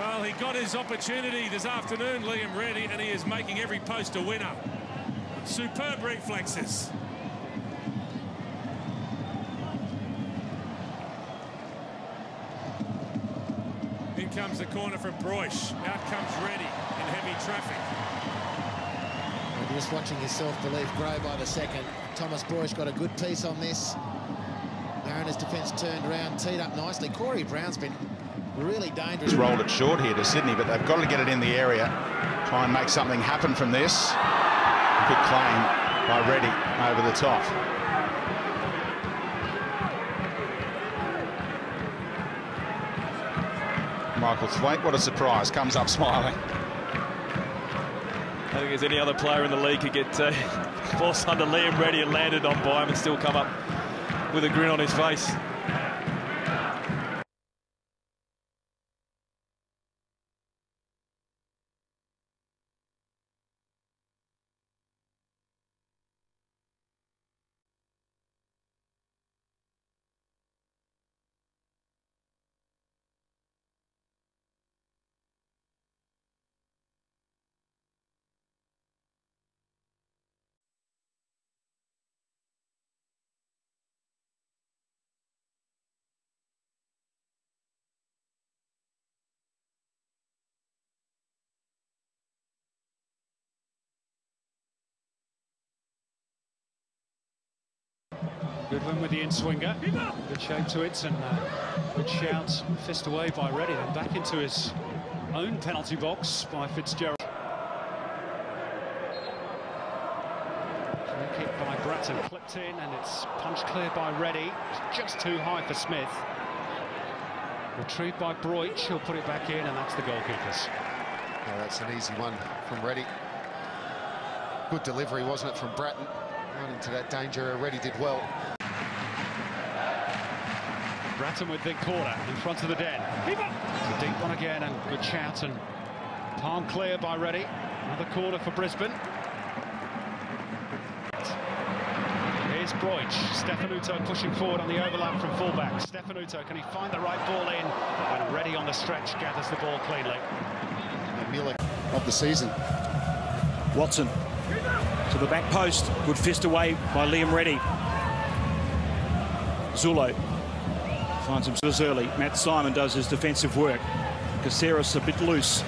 Well, he got his opportunity this afternoon, Liam Reddy, and he is making every post a winner. Superb reflexes. In comes the corner from Broich. Out comes Reddy in heavy traffic. You're just watching his self-belief grow by the second. Thomas Broich got a good piece on this. Mariners defence turned around, teed up nicely. Corey Brown's been really dangerous. Rolled it short here to Sydney, but they've got to get it in the area. Try and make something happen from this. Good claim by Reddy over the top. Michael Thwaite, what a surprise, comes up smiling. I think there's any other player in the league could get uh, forced under Liam Reddy and landed on by him and still come up with a grin on his face. Goodwin with the in-swinger. Good shape to it and uh, good shout. Fist away by Reddy. Then back into his own penalty box by Fitzgerald. Kick by Brattan. Clipped in and it's punched clear by Reddy. Just too high for Smith. Retrieved by Broich. He'll put it back in and that's the goalkeepers. Yeah, that's an easy one from Reddy. Good delivery, wasn't it, from Brattan? Right into that danger. Reddy did well. Brattan with big corner in front of the den. It's a deep one again and good shout and palm clear by Reddy. Another corner for Brisbane. Here's Broich. Stefanutto pushing forward on the overlap from fullback. Stefanutto, can he find the right ball in? When Reddy on the stretch gathers the ball cleanly. The Mueller of the season. Watson to the back post. Good fist away by Liam Reddy. Zulo finds himself early. Matt Simon does his defensive work. Caceres a bit loose.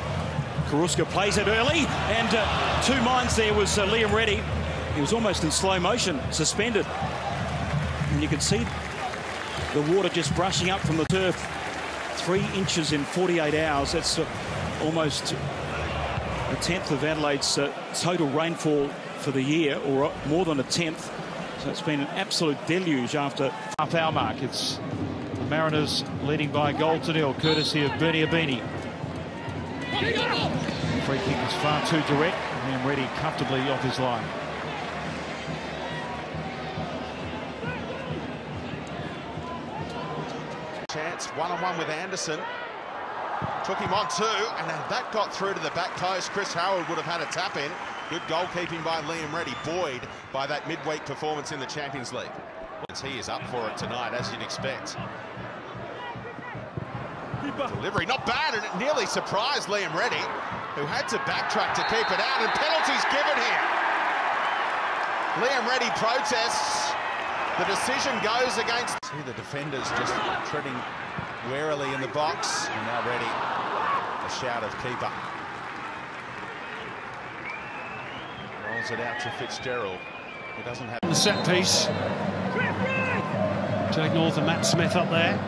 Carrusca plays it early, and uh, two minds there was uh, Liam Reddy. He was almost in slow motion, suspended. And you can see the water just brushing up from the turf. Three inches in 48 hours. That's uh, almost a tenth of Adelaide's uh, total rainfall for the year, or more than a tenth. So it's been an absolute deluge after half hour mark. It's Mariners leading by a goal to nil, courtesy of Bernie Ibini. Free kick is far too direct, and Reddy comfortably off his line. Chance one-on-one with Anderson. Took him on two, and that got through to the back post, Chris Howard would have had a tap in. Good goalkeeping by Liam Reddy, buoyed by that midweek performance in the Champions League. He is up for it tonight, as you'd expect. Delivery, not bad, and it nearly surprised Liam Reddy, who had to backtrack to keep it out, and penalties given here. Liam Reddy protests. The decision goes against... See the defenders just treading warily in the box, and now Reddy, a shout of keeper. Rolls it out to Fitzgerald, who doesn't have... The set piece. Jake North and Matt Smith up there.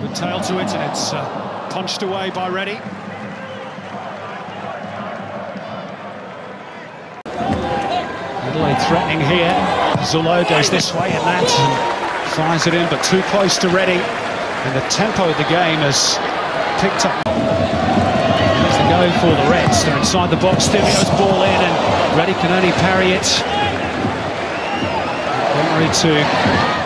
Good tail to it, and it's uh, punched away by Reddy. Adelaide threatening here. Zulo goes this way and that, and fires it in, but too close to Reddy. And the tempo of the game has picked up. There's the go for the Reds. They're inside the box. Thibio's ball in, and Reddy can only parry it. Emery to get it.